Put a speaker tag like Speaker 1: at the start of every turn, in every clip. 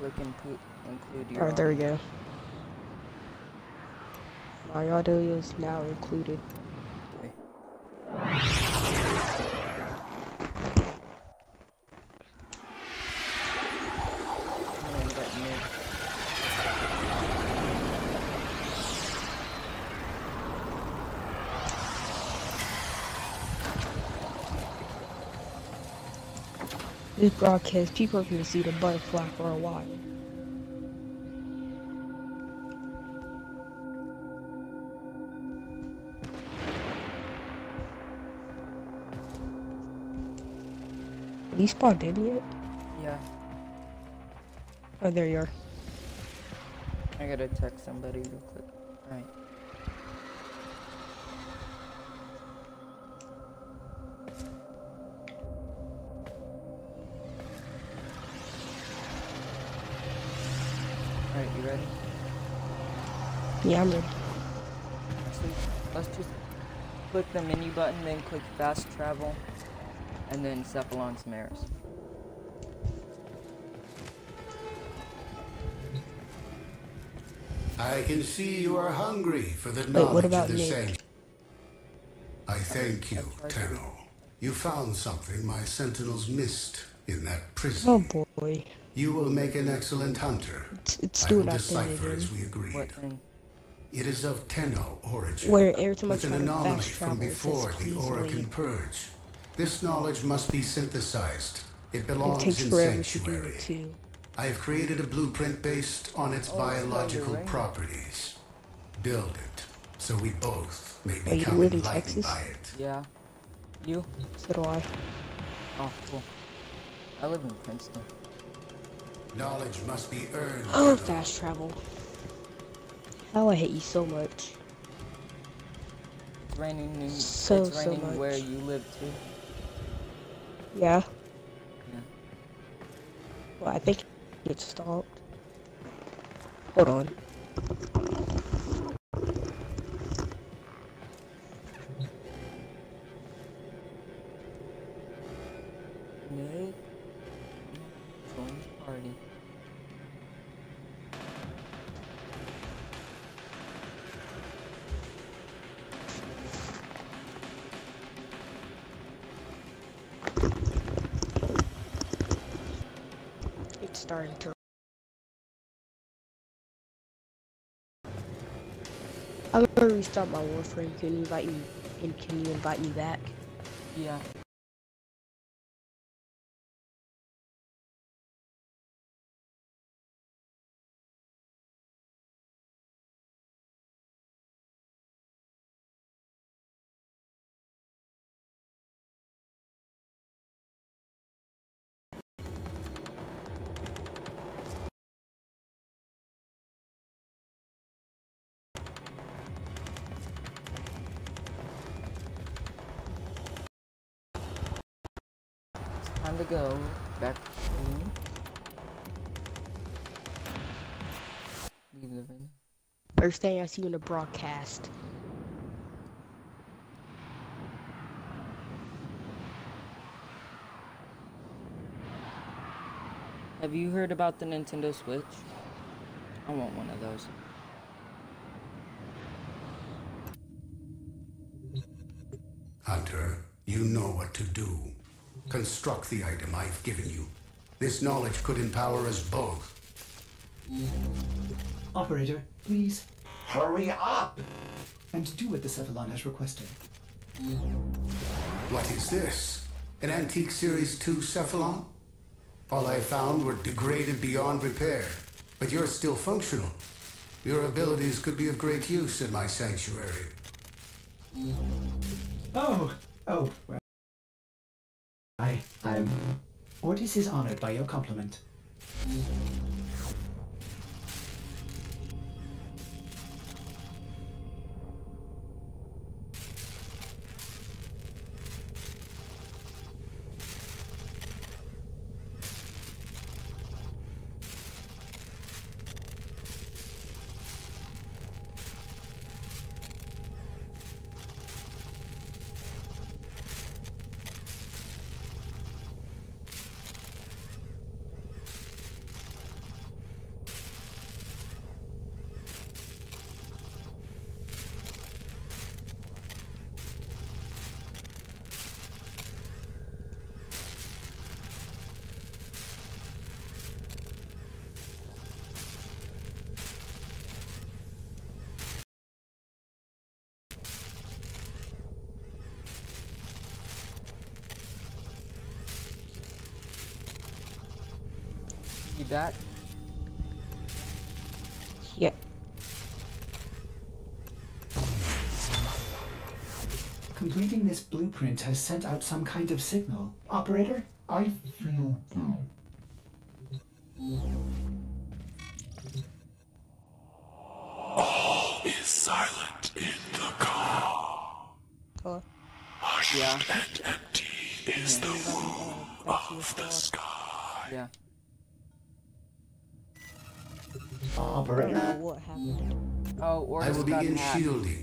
Speaker 1: click input, include your
Speaker 2: Oh, there we go. My audio is now included.
Speaker 1: Okay. I'm gonna get mid.
Speaker 2: This broadcast, people are gonna see the butterfly for a while. Have you spawned in yet?
Speaker 1: Yeah,
Speaker 2: Oh, there you are.
Speaker 1: I gotta text somebody real quick. Alright,
Speaker 2: Yeah, I'm ready.
Speaker 1: Actually, let's just click the menu button, then click fast travel, and then Cephalon Simaris.
Speaker 3: I can see you are hungry for the
Speaker 2: what
Speaker 3: knowledge
Speaker 2: about
Speaker 3: of the
Speaker 2: Nick?
Speaker 3: sanctuary. I thank you, Tenno. You found something my sentinels missed in that prison.
Speaker 2: Oh boy.
Speaker 3: You will make an excellent hunter.
Speaker 2: It's, it's
Speaker 3: I will
Speaker 2: that thing
Speaker 3: decipher as we agreed.
Speaker 1: What thing?
Speaker 3: It is of Tenno origin.
Speaker 2: Where every time I
Speaker 3: with an anomaly from
Speaker 2: travel, it says
Speaker 3: before the
Speaker 2: please
Speaker 3: Orokin
Speaker 2: wait.
Speaker 3: Purge. This knowledge must be synthesized. It
Speaker 2: It
Speaker 3: belongs
Speaker 2: takes
Speaker 3: in
Speaker 2: forever to
Speaker 3: Sanctuary. I have created a blueprint based on its
Speaker 1: Oh, it's called the
Speaker 3: biological
Speaker 1: ring.
Speaker 3: properties. Build it so we both may
Speaker 2: you
Speaker 3: become
Speaker 2: live in
Speaker 3: enlightened
Speaker 2: Texas?
Speaker 3: by it.
Speaker 1: Yeah. You?
Speaker 2: So do I.
Speaker 1: Oh, cool. I live in Princeton.
Speaker 3: Knowledge must be earned.
Speaker 2: Oh,
Speaker 3: Tenno.
Speaker 2: fast travel. How I hate you so much.
Speaker 1: It's raining. In,
Speaker 2: So,
Speaker 1: it's
Speaker 2: so
Speaker 1: raining where
Speaker 2: much.
Speaker 1: you live too.
Speaker 2: Yeah.
Speaker 1: Yeah.
Speaker 2: Well, I think it stopped. Hold on. Restart my Warframe. Can you invite me? And can you invite me back?
Speaker 1: Yeah. Time to go back to. Leave the venue.
Speaker 2: First thing I see you in the broadcast.
Speaker 1: Have you heard about the Nintendo Switch? I want one of those.
Speaker 3: Hunter, you know what to do. Construct the item I've given you. This knowledge could empower us both.
Speaker 4: Operator, please,
Speaker 3: Hurry up!
Speaker 4: and do what the Cephalon has requested.
Speaker 3: What is this? An antique Series 2 Cephalon? All I found were degraded beyond repair, but you're still functional. Your abilities could be of great use in my sanctuary.
Speaker 4: Oh, oh, well. I, I'm. Ordis is honored by your compliment.
Speaker 1: You back?
Speaker 2: Yeah.
Speaker 4: Completing this blueprint has sent out some kind of signal. Operator, I feel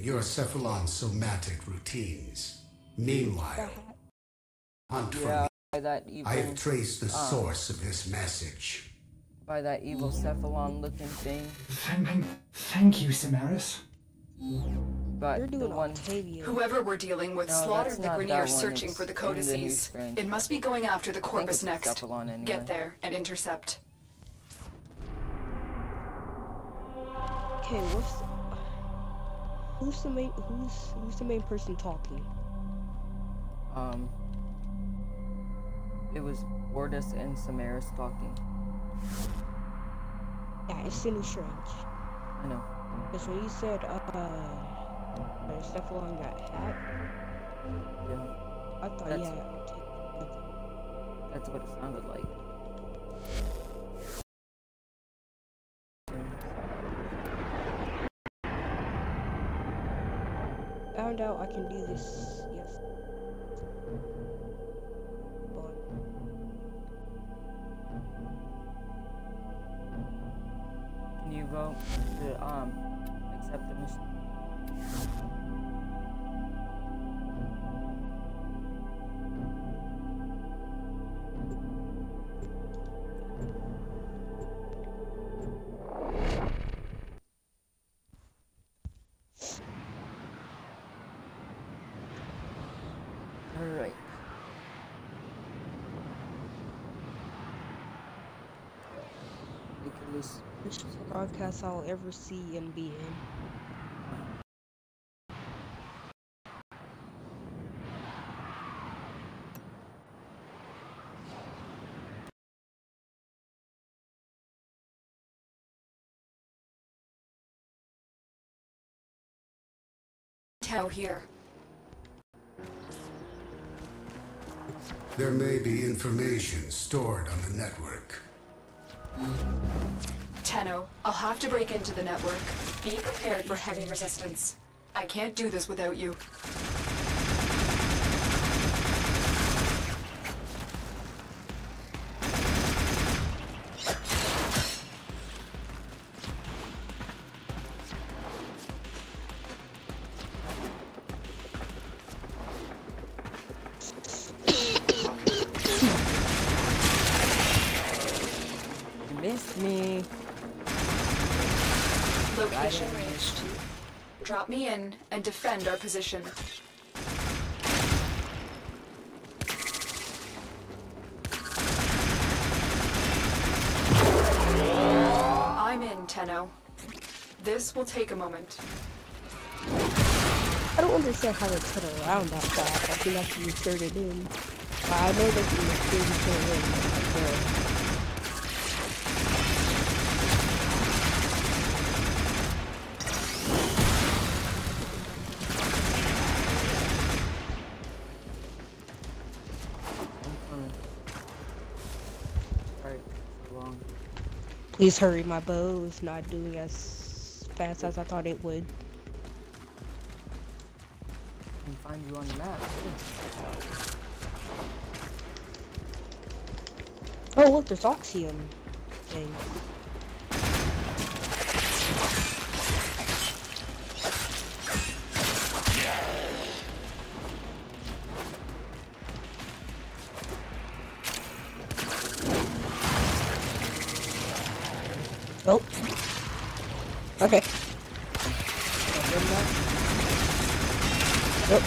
Speaker 3: shielding your Cephalon somatic routines. Meanwhile, hunt for
Speaker 1: Yeah,
Speaker 3: me.
Speaker 1: by that evil,
Speaker 3: I have traced the
Speaker 1: uh,
Speaker 3: source of this message.
Speaker 1: by that evil cephalon looking thing.
Speaker 4: thank, thank you, Simaris.
Speaker 1: But
Speaker 2: You're
Speaker 1: the one,
Speaker 2: Octavia.
Speaker 5: Whoever we're dealing with
Speaker 1: No,
Speaker 5: slaughtered the
Speaker 1: not Grineer
Speaker 5: searching
Speaker 1: it's
Speaker 5: for the
Speaker 1: in the
Speaker 5: codices. It must be going after the Corpus next.
Speaker 1: Anyway.
Speaker 5: Get there and intercept.
Speaker 2: Okay, what's who's the main who's who's the main person talking?
Speaker 1: Um, it was Ordis and Simaris talking.
Speaker 2: Yeah, it's seemed strange.
Speaker 1: I know.
Speaker 2: Because when you said uh there's stuff Cephalon that hat.
Speaker 1: Yeah,
Speaker 2: I thought
Speaker 1: That's-
Speaker 2: yeah.
Speaker 1: That's what it sounded like.
Speaker 2: Found out I can do this. Yes. But
Speaker 1: Can you vote to um accept the mission?
Speaker 2: This is a broadcast I'll ever see and be in.
Speaker 5: Tau here.
Speaker 3: There may be information stored on the network.
Speaker 5: Tenno, I'll have to break into the network. Be prepared for heavy resistance. I can't do this without you. Defend our position. I'm in, Tenno. This will take a moment.
Speaker 2: I don't understand how they turn around that fast. I think after you turn it in. I know that you turn it in. Please hurry, my bow is not doing as fast as I thought it would.
Speaker 1: I can find you on the map.
Speaker 2: Oh look, there's Oxium thing. Oh. Okay. Yep.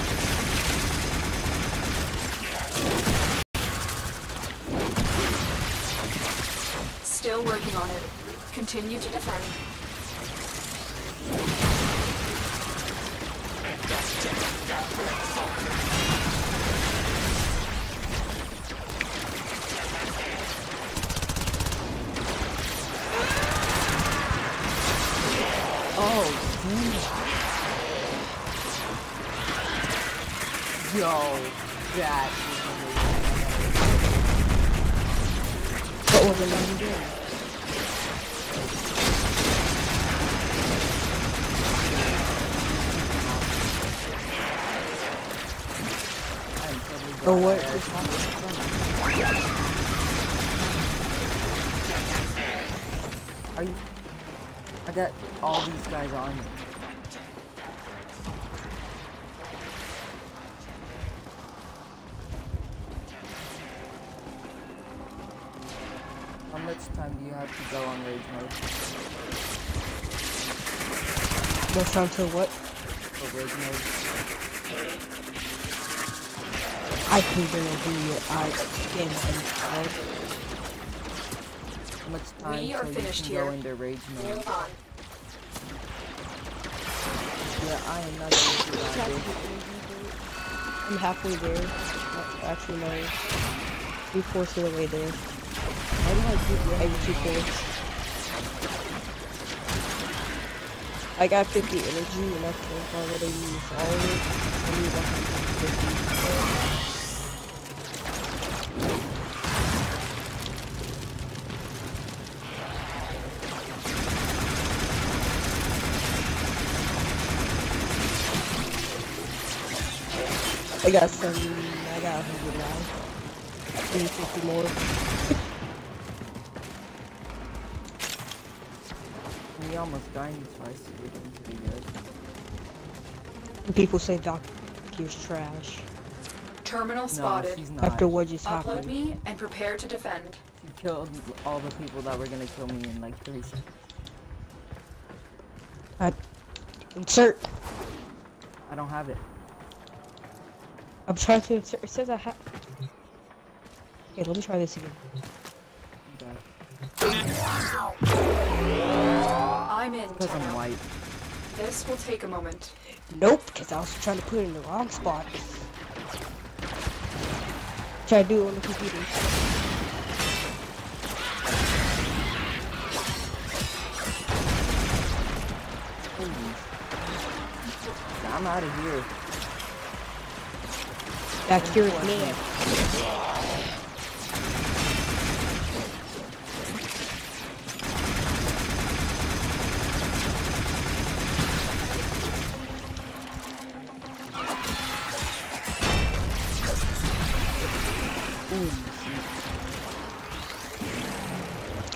Speaker 5: Still working on it. Continue to defend.
Speaker 2: No sound to what?
Speaker 1: For rage mode?
Speaker 2: I can gonna do it. I out.
Speaker 1: How much time
Speaker 5: We are
Speaker 1: you
Speaker 5: finished
Speaker 1: can
Speaker 5: here.
Speaker 1: go into rage mode?
Speaker 5: Move on.
Speaker 1: Yeah, I am not going to that.
Speaker 2: I'm halfway there. Actually, no. Three fourths of the way there.
Speaker 1: Why do I keep
Speaker 2: Maybe
Speaker 1: getting
Speaker 2: two fourths. I got 50 energy and that's if I would have used all of it. I need 150. I got some, I got 100 now. Need 50 more.
Speaker 1: almost died twice, so we're doing pretty good.
Speaker 2: People say Doc Gear's trash.
Speaker 5: Terminal
Speaker 1: No,
Speaker 5: spotted.
Speaker 1: she's not.
Speaker 2: After what just
Speaker 5: Upload
Speaker 2: happened.
Speaker 5: me and prepare to defend.
Speaker 1: She killed all the people that were gonna kill me in like three seconds.
Speaker 2: I insert.
Speaker 1: I don't have it.
Speaker 2: I'm trying to insert. It says I have. Okay, let me try this again.
Speaker 1: Okay.
Speaker 5: I'm in.
Speaker 1: Because I'm white.
Speaker 5: This will take a moment.
Speaker 2: Nope, because I was trying to put it in the wrong spot. Try to do it on the computer.
Speaker 1: I'm out of here.
Speaker 2: Back here is me.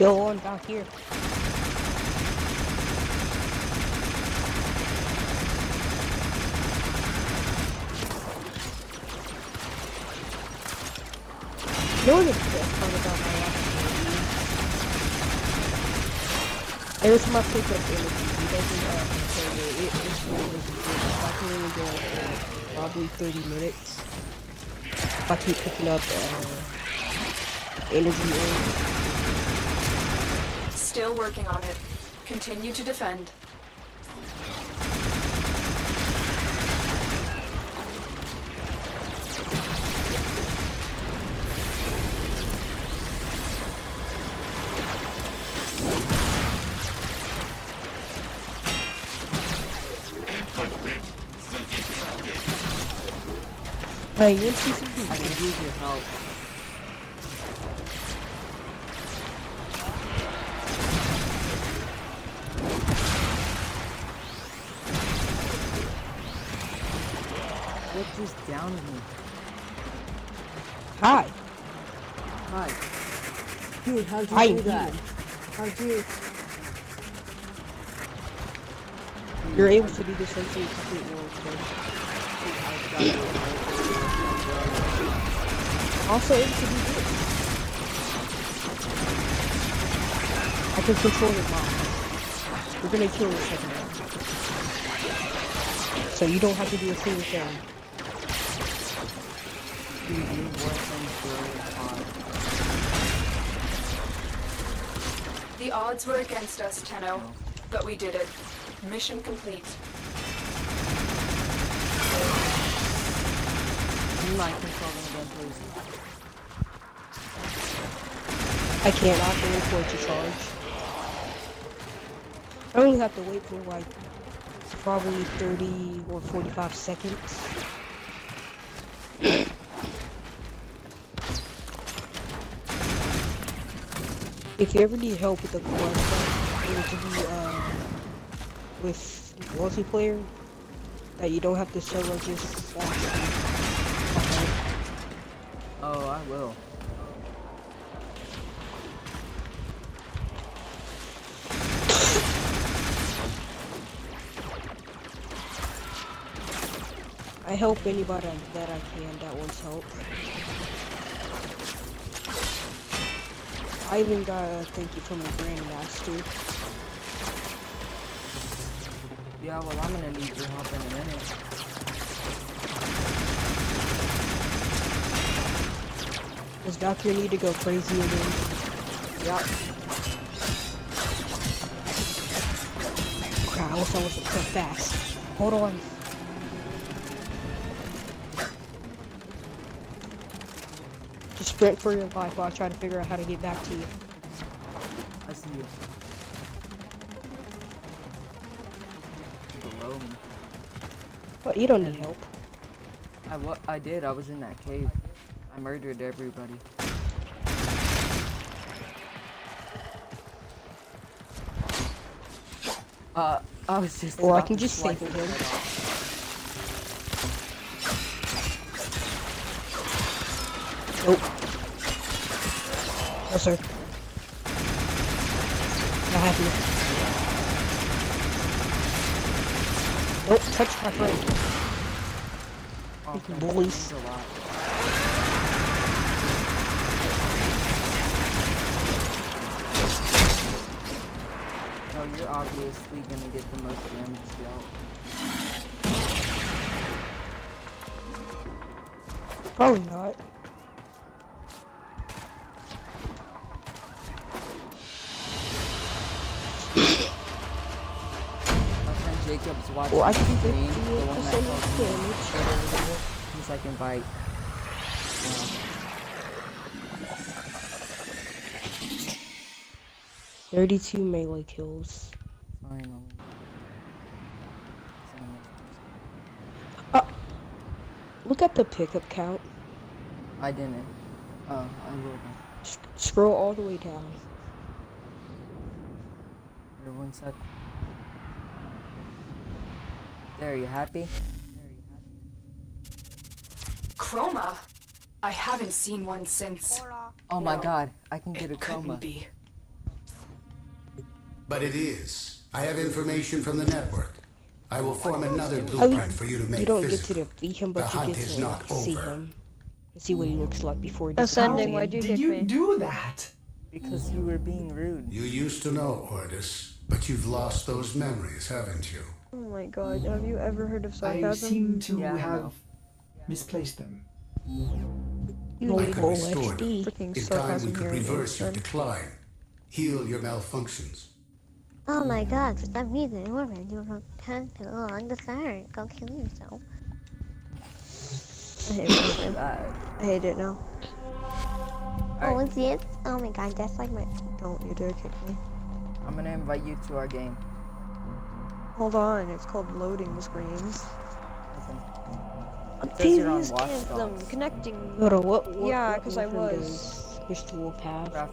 Speaker 2: Go on back here. The best part about my last game? Every time I pick up energy, it doesn't uh, say it, it, it's really good. I can only go for probably 30 minutes. If I keep picking up uh, energy ore.
Speaker 5: Still working on it. Continue to defend.
Speaker 2: Hey, you see something?
Speaker 1: I use your help. How'd you
Speaker 2: Hi,
Speaker 1: do that? How'd you?
Speaker 2: You're able to do this once you complete world. Also able to do this. I can control your mom. We're gonna kill this second round. So you don't have to do a single thing.
Speaker 5: The odds were against us, Tenno, but we did it. Mission complete.
Speaker 1: You mind control them again, please?
Speaker 2: I can't. I have to wait for it to charge. I only have to wait for like probably 30 or 45 seconds. If you ever need help with the quest, it to be uh, with multiplayer, that you don't have to solo just actually.
Speaker 1: Oh, I will.
Speaker 2: I help anybody that I can that wants help. I even got a thank you from my grandmaster.
Speaker 1: Yeah, well, I'm gonna need your help in a minute.
Speaker 2: Does Doctor need to go crazy again?
Speaker 1: Yeah.
Speaker 2: Crap, I wish I wasn't so fast. Hold on. Just sprint for your life while I try to figure out how to get back to you.
Speaker 1: I see you. Below me.
Speaker 2: But you don't need help.
Speaker 1: I what I did. I was in that cave. I murdered everybody. Uh, I was just.
Speaker 2: Or I can just save him. No, sir. Not happy. Nope, touch my friend.
Speaker 1: Oh,
Speaker 2: Freaking bullies.
Speaker 1: means a lot. No, you're obviously gonna get the most damage dealt.
Speaker 2: Probably
Speaker 1: oh,
Speaker 2: Well,
Speaker 1: the
Speaker 2: can do
Speaker 1: stream, the one that
Speaker 2: 58%
Speaker 1: tells me
Speaker 2: damage.
Speaker 1: shit over there. He's like invite.
Speaker 2: Thirty-two melee kills.
Speaker 1: Yeah, fine. Uh,
Speaker 2: look at the pickup count.
Speaker 1: I didn't. Oh, I will. then.
Speaker 2: S- scroll all the way down.
Speaker 1: Here, one sec. There, you happy? You happy?
Speaker 5: Chroma? I haven't seen one since.
Speaker 1: Oh my
Speaker 5: No,
Speaker 1: god, I can get a
Speaker 5: It
Speaker 1: coma.
Speaker 5: couldn't be.
Speaker 3: But it is. I have information from the network. I will form another blueprint for you to make
Speaker 2: you don't get to
Speaker 3: physical.
Speaker 2: defeat him,
Speaker 3: The
Speaker 2: but you get to
Speaker 3: not
Speaker 2: see him. See what he looks like before he
Speaker 6: oh,
Speaker 2: Ascending,
Speaker 6: why'd you
Speaker 4: Did you
Speaker 6: me?
Speaker 4: do that?
Speaker 1: Because you were being rude.
Speaker 3: You used to know, Ordis, but you've lost those memories, haven't you?
Speaker 6: Oh my god, have you ever heard of
Speaker 4: I
Speaker 6: sarcasm?
Speaker 4: seem to
Speaker 1: Yeah, I know.
Speaker 4: have misplaced them.
Speaker 2: You
Speaker 3: I
Speaker 2: need
Speaker 3: could
Speaker 2: full
Speaker 3: restore them.
Speaker 2: HD.
Speaker 6: Freaking
Speaker 3: In time, we could reverse your decline, heal your malfunctions.
Speaker 7: Oh my god, for some reason, whoever you can't go on the start, go kill yourself.
Speaker 6: I hate it.
Speaker 1: Uh,
Speaker 6: I hate it now.
Speaker 7: Oh,
Speaker 1: Alright.
Speaker 7: is it? Oh my god, that's like my.
Speaker 6: Don't you dare kick me.
Speaker 1: I'm gonna invite you to our game.
Speaker 6: Hold on, it's called loading screens.
Speaker 1: Listen. It says you're on
Speaker 6: Please
Speaker 1: Watch
Speaker 6: give them
Speaker 1: Dogs.
Speaker 6: connecting.
Speaker 2: Hold on, what? what
Speaker 6: Yeah,
Speaker 2: what
Speaker 6: 'cause I was-
Speaker 2: Mr. Wolf have?
Speaker 1: I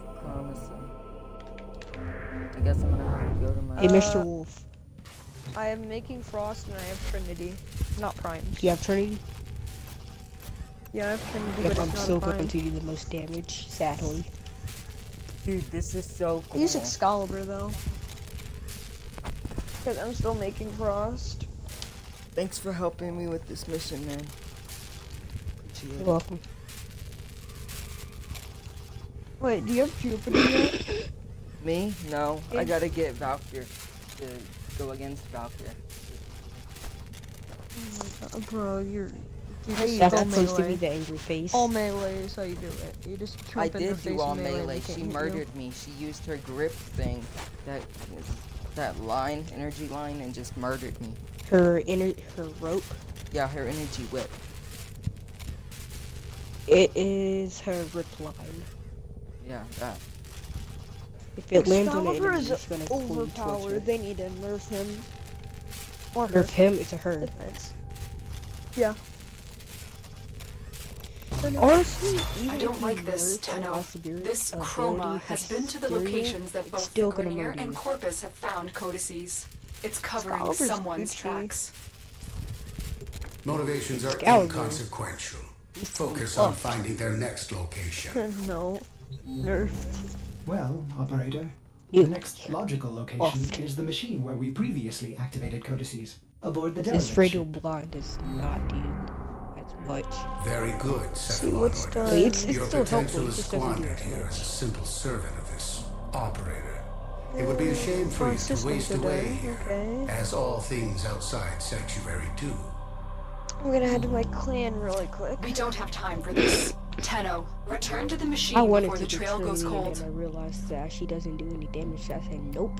Speaker 1: guess I'm gonna have to go to my.
Speaker 2: Hey, Mr.
Speaker 6: Uh,
Speaker 2: Wolf,
Speaker 6: I am making Frost and I have Trinity. Not Prime.
Speaker 2: do you have Trinity?
Speaker 6: Yeah, I have Trinity,
Speaker 2: Yep,
Speaker 6: but
Speaker 2: I'm
Speaker 6: it's
Speaker 2: still
Speaker 6: not
Speaker 2: going
Speaker 6: Prime.
Speaker 2: to do the most damage, sadly.
Speaker 1: Dude, this is so
Speaker 6: I
Speaker 1: cool.
Speaker 6: use Excalibur though. Because I'm still making Frost.
Speaker 1: Thanks for helping me with this mission, man. Appreciate
Speaker 2: You're welcome.
Speaker 6: Wait, do you have Jupiter yet?
Speaker 1: Me? No. I gotta get Valkyr to go against Valkyr.
Speaker 6: Uh, bro, you're. You
Speaker 2: That's
Speaker 6: go
Speaker 2: supposed to be the angry face.
Speaker 6: All melee is how you do it. You just
Speaker 1: I
Speaker 6: jump in their
Speaker 1: did do all
Speaker 6: melee.
Speaker 1: melee. She
Speaker 6: hit you.
Speaker 1: murdered me. She used her grip thing, that that line, energy line, and just murdered me.
Speaker 2: Her inner, her rope.
Speaker 1: Yeah, her energy whip.
Speaker 2: It is her rip line.
Speaker 1: Yeah, that.
Speaker 2: If it lands on the
Speaker 6: Excalibur
Speaker 2: enemy,
Speaker 6: is
Speaker 2: it's gonna pull you towards her.
Speaker 6: overpowered. They need to nerf him. Or her.
Speaker 2: Nerf him, it's a her.
Speaker 6: Defense. Yeah.
Speaker 2: Honestly, even
Speaker 5: I don't like this, Tenno. This
Speaker 2: uh,
Speaker 5: chroma has been to the locations that
Speaker 2: it's
Speaker 5: both
Speaker 2: still
Speaker 5: the
Speaker 2: gonna
Speaker 5: Grineer
Speaker 2: murder
Speaker 5: and. Corpus have found codices. It's covering
Speaker 2: Excalibur's
Speaker 5: someone's
Speaker 2: Gucci.
Speaker 5: tracks.
Speaker 3: Motivations are
Speaker 2: Excalibur.
Speaker 3: inconsequential. Focus on finding their next location.
Speaker 6: no. Nerf.
Speaker 4: Well, operator,
Speaker 2: You-
Speaker 4: the next logical location
Speaker 2: Off.
Speaker 4: is the machine where we previously activated codices. Aboard the
Speaker 2: This
Speaker 4: Radial
Speaker 2: Blind is not do as much.
Speaker 3: Very good,
Speaker 6: See what's done.
Speaker 2: It's, it's
Speaker 3: Your
Speaker 2: still helpful,
Speaker 3: potential
Speaker 2: it
Speaker 3: is
Speaker 2: just doesn't do
Speaker 3: squandered here as a simple servant of this operator. It would be a mm, shame for you to waste away here,
Speaker 6: okay.
Speaker 3: as all things outside Sanctuary do.
Speaker 6: I'm gonna head to my clan really quick.
Speaker 5: We don't have time for this. Tenno, return to the machine
Speaker 2: I wanted
Speaker 5: before
Speaker 2: to
Speaker 5: the trail
Speaker 2: return
Speaker 5: goes
Speaker 2: me,
Speaker 5: cold.
Speaker 2: and I realized that she doesn't do any damage. So I said, nope.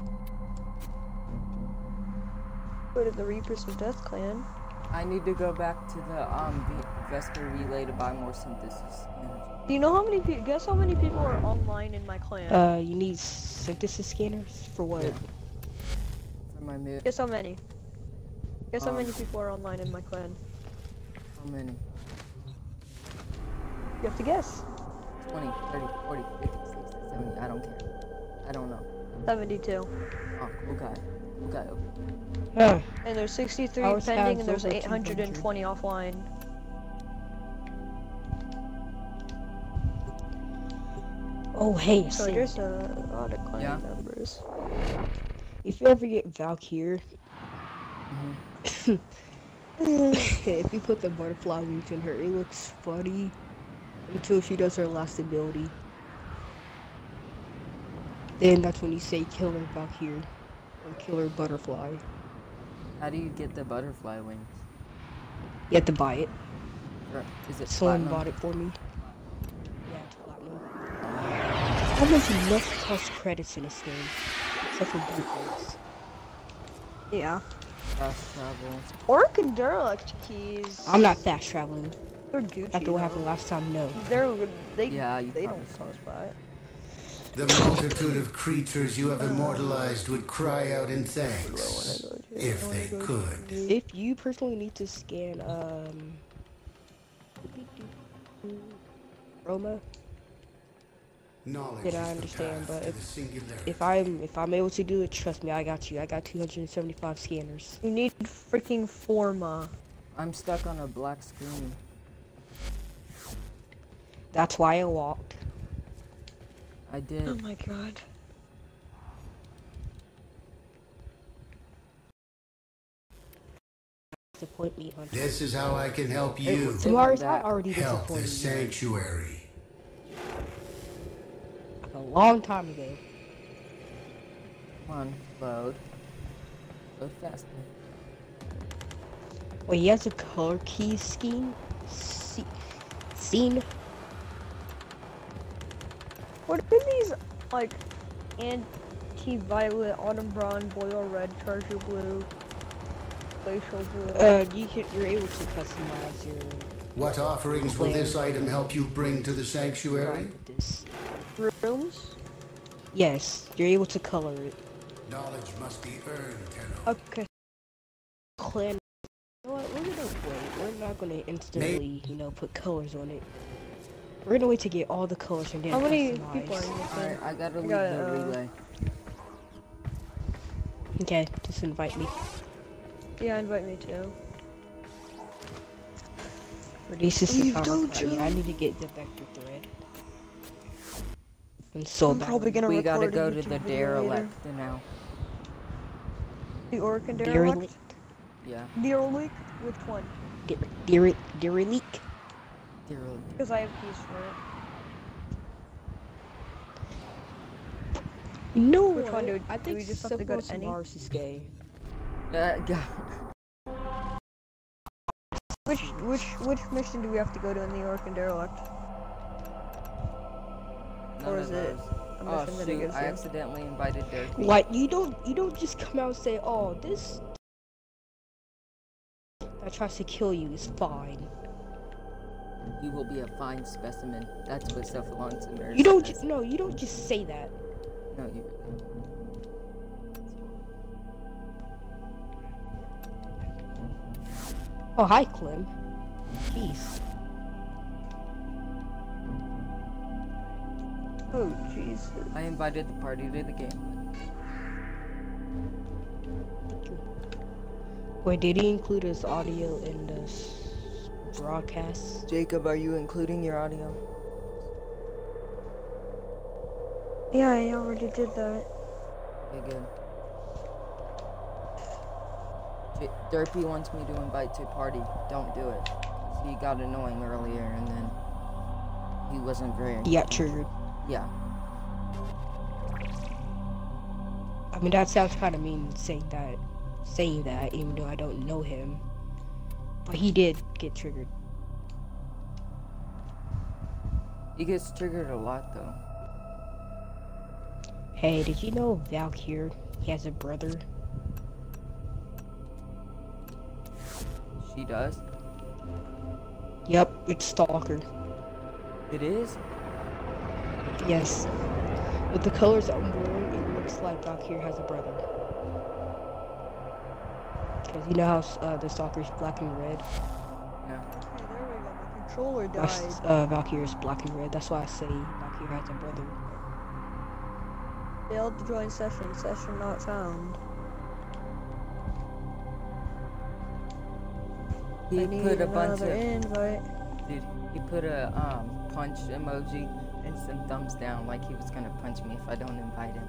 Speaker 6: Go to the Reapers of Death clan.
Speaker 1: I need to go back to the um V- Vesper relay to buy more synthesis energy.
Speaker 6: Do you know how many people? Guess how many people are online in my clan?
Speaker 2: Uh, you need synthesis scanners for what?
Speaker 1: Yeah. For my mid.
Speaker 6: Guess how many? Guess how
Speaker 1: Um,
Speaker 6: many people are online in my clan?
Speaker 1: How many?
Speaker 6: You have to guess.
Speaker 1: 20, 30, 40, 50, 60, 70. I don't care. I don't know.
Speaker 6: 72.
Speaker 1: Oh, okay. Okay.
Speaker 2: Huh.
Speaker 6: And there's 63
Speaker 2: Ours
Speaker 6: pending, and there's 820 offline.
Speaker 2: Oh, hey,
Speaker 6: So
Speaker 2: Sam,
Speaker 6: there's a lot of clan
Speaker 1: Yeah.
Speaker 6: members.
Speaker 2: if you ever get Valkyr,
Speaker 1: Mm-hmm.
Speaker 2: if you put the butterfly wings in her, it looks funny until she does her last ability. Then that's when you say killer Valkyr or killer butterfly.
Speaker 1: How do you get the butterfly wings?
Speaker 2: You have to buy it.
Speaker 1: Is it
Speaker 2: Someone
Speaker 1: platinum?
Speaker 2: bought it for me. Yeah, it's platinum. Almost enough cost credits in this game, except for defense.
Speaker 6: Yeah.
Speaker 1: Fast travel.
Speaker 6: Orokin Derelict keys.
Speaker 2: I'm not fast traveling.
Speaker 6: They're Gucci.
Speaker 2: After what
Speaker 6: though.
Speaker 2: happened last time, no.
Speaker 6: They're they.
Speaker 1: Yeah, you
Speaker 6: they don't
Speaker 1: saw
Speaker 6: cost
Speaker 1: it.
Speaker 6: by it.
Speaker 3: The multitude of creatures you have immortalized would cry out in thanks, if they could.
Speaker 2: If you personally need to scan, um, Roma,
Speaker 3: Knowledge
Speaker 2: Did I understand, but if- if I'm if I'm able to do it, trust me, I got you. I got 275 scanners.
Speaker 6: You need freaking Forma.
Speaker 1: I'm stuck on a black screen.
Speaker 2: That's why I walked.
Speaker 1: I did.
Speaker 6: Oh my god.
Speaker 2: Disappoint me, Hunter.
Speaker 3: This is how I can help you.
Speaker 2: Tomorrow's I already
Speaker 3: Help the sanctuary.
Speaker 2: a long time ago.
Speaker 1: Come on, load. Load faster.
Speaker 2: Wait, he has a color key scheme? Se- scene?
Speaker 6: What are these like anti-violet, autumn brown, boil red, charger blue, glacial blue?
Speaker 2: Uh, you can, you're able to customize your
Speaker 3: What offerings will this item help you bring to the sanctuary?
Speaker 2: this.
Speaker 6: rooms?
Speaker 2: Yes, you're able to color it.
Speaker 3: Knowledge must be earned, Tenno.
Speaker 6: Okay.
Speaker 2: Clan. You know what? We're gonna wait. We're not gonna instantly, you know, put colors on it. We're gonna wait to get all the colors and then
Speaker 6: How many people are in this
Speaker 1: Alright,
Speaker 6: thing?
Speaker 1: I gotta leave
Speaker 6: got,
Speaker 1: the
Speaker 6: uh,
Speaker 1: relay.
Speaker 2: Okay, just invite me.
Speaker 6: Yeah, invite me too.
Speaker 2: Reduces the
Speaker 6: Please
Speaker 2: power
Speaker 6: don't
Speaker 2: cut. Yeah, I need to get the vector thread. And so
Speaker 6: I'm
Speaker 2: bad.
Speaker 6: probably gonna
Speaker 1: We gotta go to the derelict now.
Speaker 6: The Orokin
Speaker 2: Derelict.
Speaker 6: Derelict?
Speaker 1: Yeah,
Speaker 6: Derelict? Which one?
Speaker 2: Der- der- Derelict.
Speaker 1: Derelict.
Speaker 6: Because I have keys for it.
Speaker 2: No,
Speaker 6: Which one do-
Speaker 2: I
Speaker 6: do
Speaker 2: think
Speaker 6: we just have to go to
Speaker 2: Sephiroth
Speaker 6: any?
Speaker 2: Mars is gay.
Speaker 1: Uh, God.
Speaker 6: Which which which mission do we have to go to in the Orokin Derelict?
Speaker 1: None
Speaker 6: Or
Speaker 1: of
Speaker 6: is it
Speaker 1: Oh
Speaker 6: mission that it
Speaker 1: shoot, I accidentally invited Derek.
Speaker 2: Like you don't you don't just come out and say, "Oh, this that tries to kill you is fine."
Speaker 1: You will be a fine specimen. That's what Cephalon's American
Speaker 2: You don't ju- no, you don't just say that.
Speaker 1: No, you.
Speaker 2: Oh, hi, Clem. Jeez.
Speaker 6: Oh, Jesus.
Speaker 1: I invited the party to the game.
Speaker 2: Wait, did he include his audio in this broadcast?
Speaker 1: Jacob, are you including your audio?
Speaker 6: Yeah, I already did that.
Speaker 1: Okay, good. J- Derpy wants me to invite to a party. Don't do it. He got annoying earlier and then he wasn't very.
Speaker 2: Yeah, got triggered.
Speaker 1: Yeah.
Speaker 2: I mean, that sounds kind of mean saying that, saying that, even though I don't know him. But he did get triggered.
Speaker 1: He gets triggered a lot though.
Speaker 2: Hey, did you know Valkyr? He has a brother.
Speaker 1: She does.
Speaker 2: Yep, it's Stalker.
Speaker 1: It is?
Speaker 2: Yes. With the colors I'm wearing, it looks like Valkyr has a brother. Because you know how uh, the Stalker's black and red?
Speaker 1: Yeah.
Speaker 6: Hey, there we go. My controller
Speaker 2: My
Speaker 6: died.
Speaker 2: s- Uh, Valkyr is black and red. That's why I say Valkyrie has a brother.
Speaker 6: Failed to join session. Session not found.
Speaker 1: He
Speaker 6: I
Speaker 1: put a bunch of
Speaker 6: invite.
Speaker 1: dude, he put a um punch emoji and some thumbs down like he was gonna punch me if I don't invite him.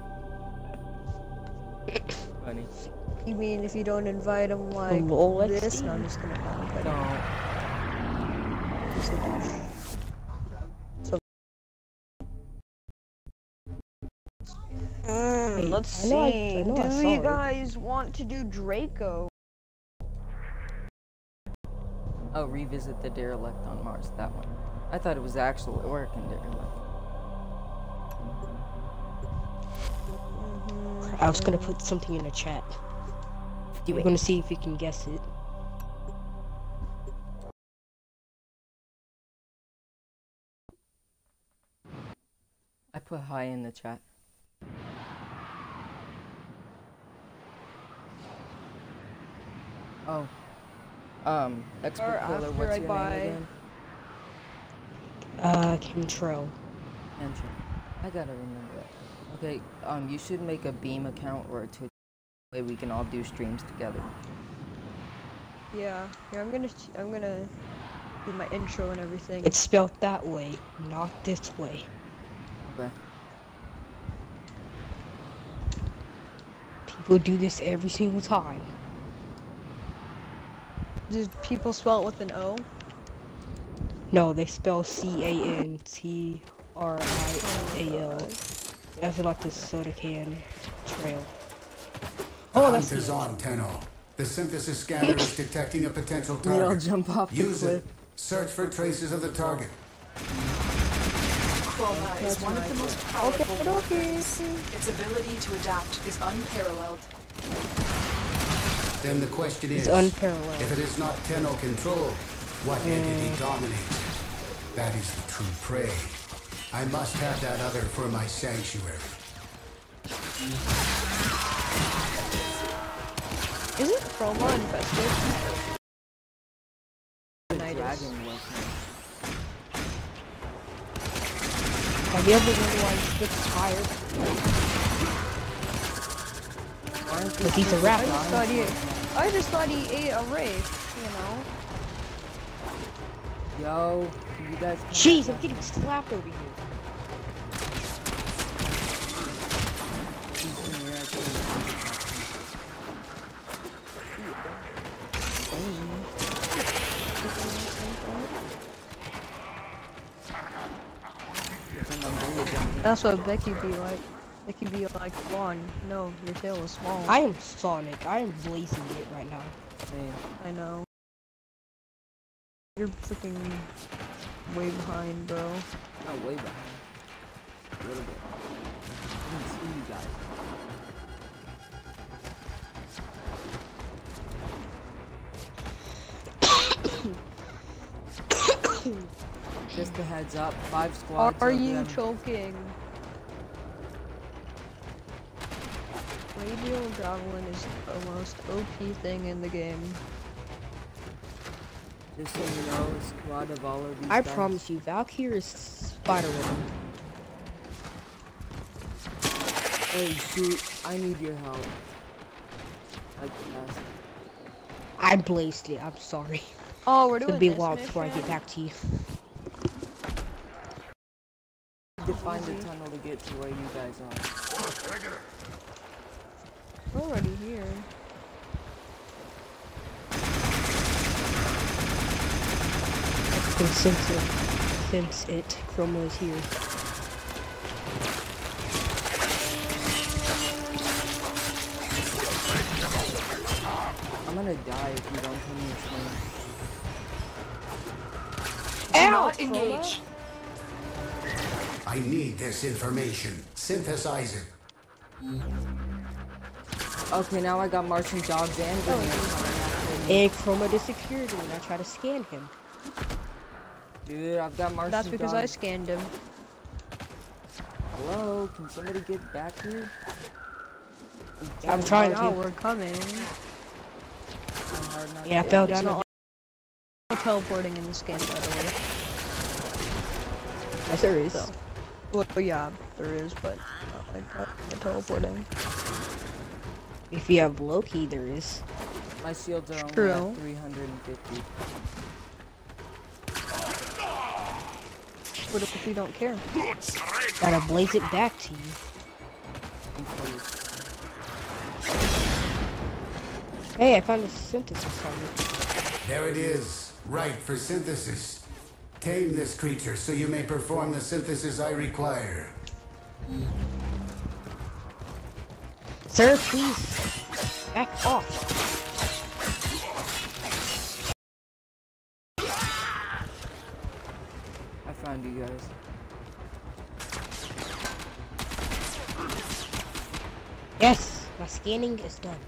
Speaker 1: Funny.
Speaker 6: You mean if you don't invite him like
Speaker 2: lol, let's
Speaker 6: this?
Speaker 2: see.
Speaker 6: No, I'm just gonna not invite
Speaker 1: Don't.
Speaker 6: a. So. Mm, let's
Speaker 2: I know I-
Speaker 6: see.
Speaker 2: I know
Speaker 6: do
Speaker 2: saw
Speaker 6: you
Speaker 2: it.
Speaker 6: guys want to do Draco?
Speaker 1: Oh, revisit the derelict on Mars. That one. I thought it was the actual Orokin derelict.
Speaker 2: I was gonna put something in the chat.
Speaker 1: Do
Speaker 2: We're
Speaker 1: it.
Speaker 2: gonna see if you can guess it.
Speaker 1: I put hi in the chat. Oh. Um, expert
Speaker 6: Or
Speaker 1: killer,
Speaker 6: after
Speaker 1: what's
Speaker 6: I
Speaker 1: your
Speaker 6: buy-
Speaker 1: name again?
Speaker 2: Uh, Control.
Speaker 1: Andrew. I gotta remember that. Okay, um, you should make a Beam account or a Twitch way we can all do streams together.
Speaker 6: Yeah. Here, I'm gonna. I'm gonna do my intro and everything.
Speaker 2: It's spelled that way, not this way.
Speaker 1: Okay.
Speaker 2: People do this every single time.
Speaker 6: Do people spell it with an O?
Speaker 2: No, they spell C A N T R I A L. As in like the soda can trail. Oh, that's
Speaker 3: is on, Tenno. The synthesis scanner is detecting a potential
Speaker 1: We all
Speaker 3: target.
Speaker 1: jump off the
Speaker 3: Use
Speaker 1: cliff.
Speaker 3: it. Search for traces of the target.
Speaker 5: Chroma is one of the most powerful
Speaker 6: Okay, okay.
Speaker 5: weapons. Its ability to adapt is unparalleled.
Speaker 3: Then the question is,
Speaker 2: unparalleled.
Speaker 3: if it is not Tenno control, what entity dominates? That is the true prey. I must have that other for my sanctuary.
Speaker 6: Isn't Chroma infested? Nitus.
Speaker 1: Dragon was
Speaker 2: Have you ever wondered why gets tired? Because he's a
Speaker 6: I
Speaker 2: rapper.
Speaker 6: just thought he. I just thought he ate a wraith. You know.
Speaker 1: Yo, you guys.
Speaker 2: Jeez, I'm getting slapped over here.
Speaker 6: That's what Becky be like. Becky be like, Vaughn, no, your tail is small.
Speaker 2: I am Sonic. I am blazing it right now.
Speaker 6: I know. You're freaking way behind, bro.
Speaker 1: not way behind. A little bit. I didn't see you guys. Just a heads up, five
Speaker 6: Are,
Speaker 1: squads.
Speaker 6: are
Speaker 1: of
Speaker 6: you
Speaker 1: them.
Speaker 6: choking? Radial Javelin is the most OP thing in the game.
Speaker 1: Just so you know, a squad of all of these
Speaker 2: I
Speaker 1: guys.
Speaker 2: promise you, Valkyrie is Spider-Man.
Speaker 1: Hey, shoot, I need your help. Like fast.
Speaker 2: I blazed it. I'm sorry.
Speaker 6: Oh, we're
Speaker 2: It's
Speaker 6: doing
Speaker 2: gonna be a while before I get back to you.
Speaker 1: To find a tunnel to get to where you guys are.
Speaker 6: We're already here.
Speaker 2: And since it, since it, Chroma here.
Speaker 1: I'm gonna die if you don't come here soon.
Speaker 5: Do not engage.
Speaker 3: I need this information. Synthesize it.
Speaker 1: Okay, now I got Martian dogs and grenades coming after me.
Speaker 2: And Chroma disappeared when I try to scan him.
Speaker 1: Dude, I've got Martian dogs.
Speaker 6: That's because I scanned him.
Speaker 1: Hello, can somebody get back here?
Speaker 2: I'm trying
Speaker 6: Oh,
Speaker 2: to.
Speaker 6: we're coming.
Speaker 1: Trying hard not
Speaker 2: Yeah, I
Speaker 1: to-
Speaker 2: fell down.
Speaker 6: no, no teleporting in this game, by the way.
Speaker 2: Yes, there is.
Speaker 6: So. Well, yeah, there is, but not like that. The teleporting.
Speaker 2: If you have Loki, there is.
Speaker 1: My shields are only
Speaker 6: True.
Speaker 1: at 350.
Speaker 6: What if you don't care?
Speaker 2: Gotta blaze it back to you. Hey, I found a synthesis target.
Speaker 3: There it is. Right for synthesis. Tame this creature so you may perform the synthesis I require.
Speaker 2: Sir, please. Back off.
Speaker 1: I found you guys.
Speaker 2: Yes, my scanning is done.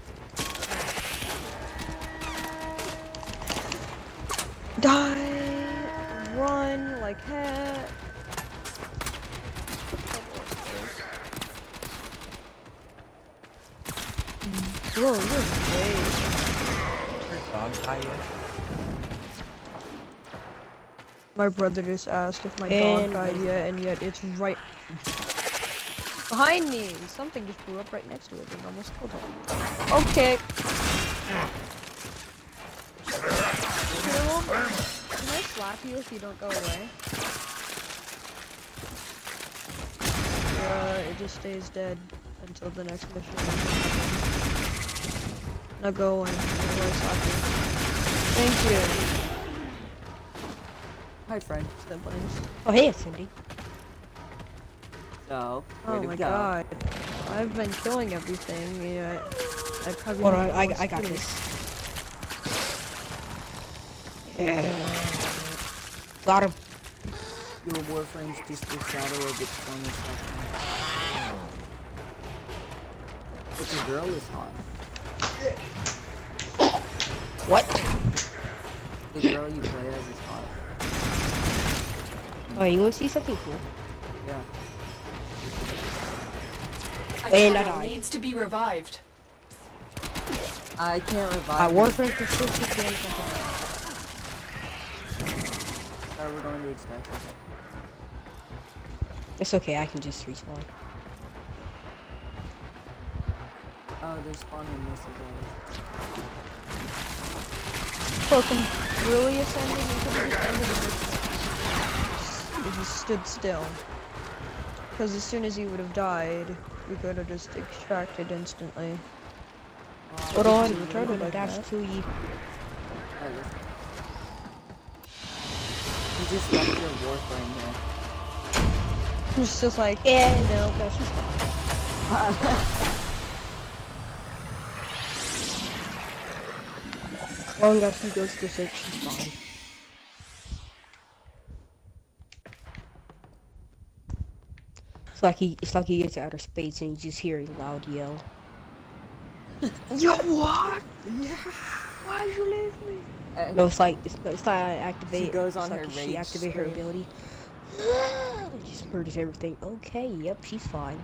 Speaker 6: Die! Like heck! Whoa, you're great. My brother just asked if my
Speaker 2: And-
Speaker 6: dog died yet, and yet it's right behind me. Something just blew up right next to it and almost killed him. Okay. Slap you if you don't go away? Uh, it just stays dead until the next mission. Now go away. before I slap you. Thank you.
Speaker 1: Hi, friend.
Speaker 6: Siblings.
Speaker 2: Oh, hey, Cindy.
Speaker 1: So, way
Speaker 6: Oh
Speaker 1: to
Speaker 6: my
Speaker 1: go.
Speaker 6: god. I've been killing everything. Yeah, I, I probably
Speaker 2: Hold on, I, I got
Speaker 6: skills.
Speaker 2: this. Got him.
Speaker 1: Your Warframe's just a shadow of its former self. But the girl is hot.
Speaker 2: What?
Speaker 1: The girl you play as is hot.
Speaker 2: Oh, you want to see something cool?
Speaker 1: Yeah.
Speaker 5: A
Speaker 2: And I
Speaker 5: turtle
Speaker 2: died.
Speaker 5: needs to be revived.
Speaker 1: I can't revive. you.
Speaker 2: Warframe can still keep damage on
Speaker 1: Sorry, we're going to expect it.
Speaker 2: It's okay, I can just respawn.
Speaker 1: Oh, they're spawning missiles already.
Speaker 6: Welcome. Really ascending into the end of the It just stood still. Because as soon as he would have died, we could have just extracted instantly.
Speaker 2: Hold on,
Speaker 6: retarded
Speaker 2: to
Speaker 6: like
Speaker 2: dash
Speaker 6: that.
Speaker 2: to
Speaker 1: just left your Warframe here.
Speaker 6: It's just like,
Speaker 2: Yeah, no, no, she's fine. Long as he goes to sleep, she's fine. It's like he, it's like he gets outer space and you just hear a loud yell.
Speaker 6: yo, what? Why'd you leave me?
Speaker 1: Uh,
Speaker 2: No, it's like it's, it's like I activate.
Speaker 1: She goes on
Speaker 2: like
Speaker 1: her
Speaker 2: if
Speaker 1: rage
Speaker 2: She activate her ability. she murders everything. Okay, yep, she's fine.